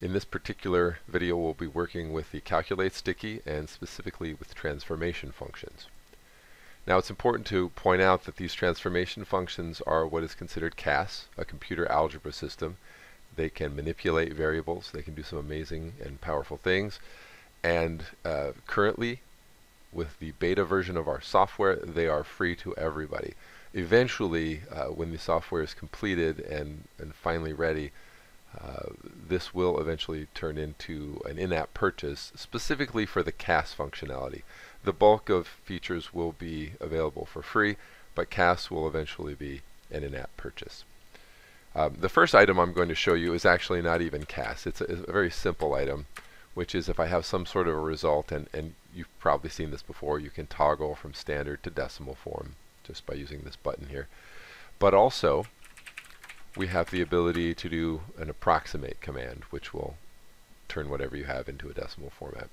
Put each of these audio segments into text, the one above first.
In this particular video we'll be working with the calculate sticky and specifically with transformation functions. Now it's important to point out that these transformation functions are what is considered CAS, a computer algebra system. They can manipulate variables, they can do some amazing and powerful things, and uh, currently with the beta version of our software they are free to everybody. Eventually uh, when the software is completed and, and finally ready uh, this will eventually turn into an in-app purchase specifically for the CAS functionality. The bulk of features will be available for free, but CAS will eventually be an in-app purchase. Um, the first item I'm going to show you is actually not even CAS. It's a, a, very simple item, which is if I have some sort of a result, and, and you've probably seen this before, you can toggle from standard to decimal form just by using this button here. But also, we have the ability to do an approximate command, which will turn whatever you have into a decimal format.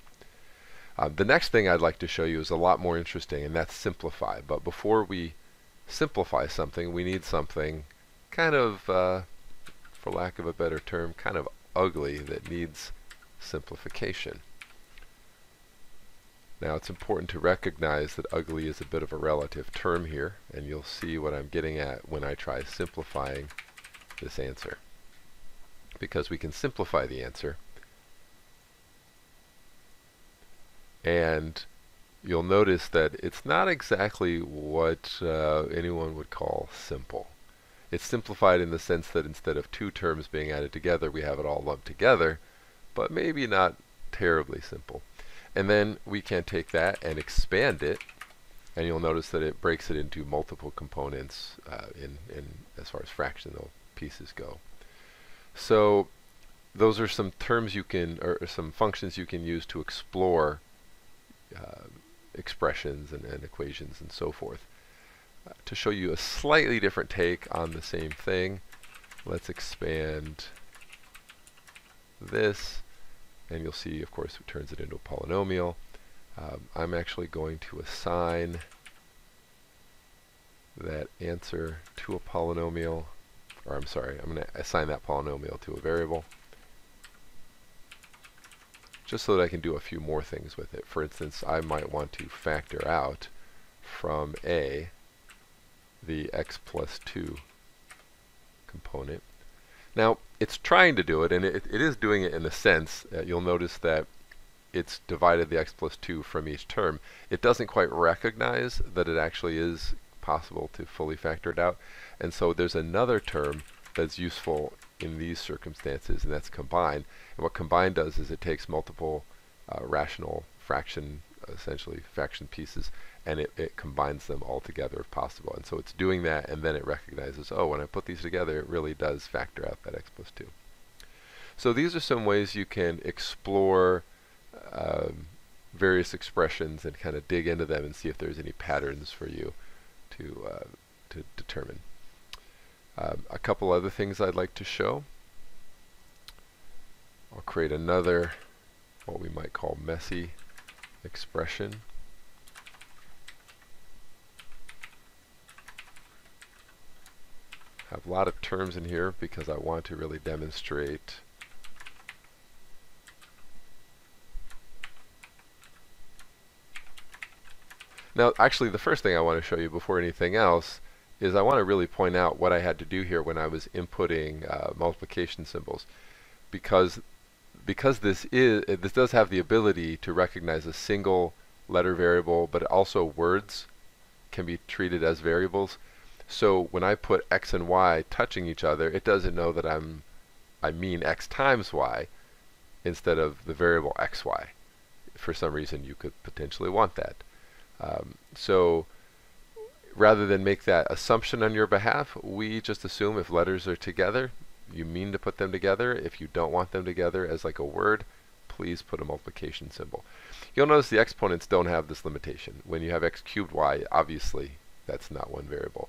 Uh, the next thing I'd like to show you is a lot more interesting, and that's simplify. But before we simplify something, we need something kind of, uh, for lack of a better term, kind of ugly that needs simplification. Now it's important to recognize that ugly is a bit of a relative term here, and you'll see what I'm getting at when I try simplifying this answer because we can simplify the answer and you'll notice that it's not exactly what uh, anyone would call simple. It's simplified in the sense that instead of two terms being added together, we have it all lumped together, but maybe not terribly simple. And then we can take that and expand it, and you'll notice that it breaks it into multiple components uh, in, in as far as fractional pieces go. So those are some terms you can, or some functions you can use to explore uh, expressions and, and, equations and so forth. Uh, to show you a slightly different take on the same thing, let's expand this, and you'll see, of course, it turns it into a polynomial. Um, I'm actually going to assign that answer to a polynomial or I'm sorry, I'm going to assign that polynomial to a variable just so that I can do a few more things with it. For instance, I might want to factor out from A the x plus 2 component. Now, it's trying to do it, and it, it is doing it in a sense. Uh, you'll notice that it's divided the x plus 2 from each term. It doesn't quite recognize that it actually is possible to fully factor it out. And so there's another term that's useful in these circumstances, and that's combine. And what combine does is it takes multiple uh, rational fraction, essentially fraction pieces, and it, it combines them all together if possible. And so it's doing that, and then it recognizes, oh, when I put these together, it really does factor out that x plus 2. So these are some ways you can explore um, various expressions and kind of dig into them and see if there's any patterns for you to, uh, to determine. Um, a couple other things I'd like to show. I'll create another, what we might call messy expression. have a lot of terms in here because I want to really demonstrate Now, actually, the first thing I want to show you before anything else is I want to really point out what I had to do here when I was inputting uh, multiplication symbols. Because because this is this does have the ability to recognize a single letter variable, but also words can be treated as variables. So when I put x and y touching each other, it doesn't know that I'm I mean x times y instead of the variable xy. For some reason, you could potentially want that. Um, so rather than make that assumption on your behalf, we just assume if letters are together, you mean to put them together. If you don't want them together as like a word, please put a multiplication symbol. You'll notice the exponents don't have this limitation. When you have x cubed y, obviously that's not one variable.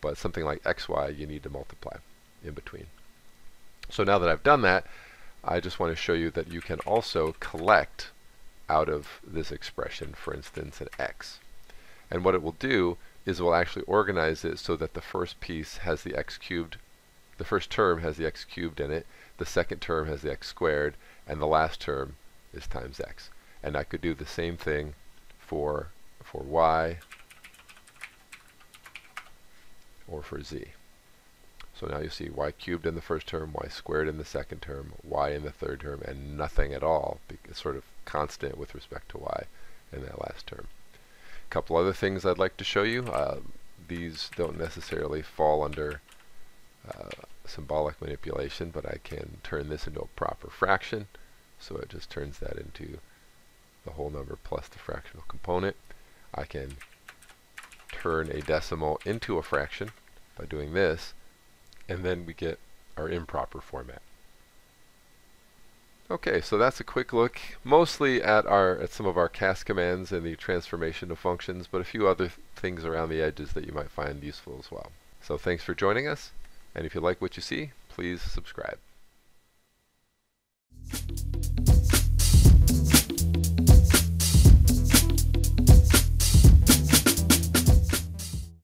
But something like xy, you need to multiply in between. So now that I've done that, I just want to show you that you can also collect out of this expression, for instance, an x. And what it will do is it will actually organize it so that the first piece has the x cubed the first term has the x cubed in it, the second term has the x squared, and the last term is times x. And I could do the same thing for, for y or for z. So now you see y cubed in the first term, y squared in the second term, y in the third term, and nothing at all, sort of constant with respect to y in that last term. A couple other things I'd like to show you. Uh, these don't necessarily fall under uh, symbolic manipulation, but I can turn this into a proper fraction. So it just turns that into the whole number plus the fractional component. I can turn a decimal into a fraction by doing this, and then we get our improper format. Okay, so that's a quick look mostly at our at some of our CAS commands and the transformation of functions, but a few other th things around the edges that you might find useful as well. So thanks for joining us, and if you like what you see, please subscribe.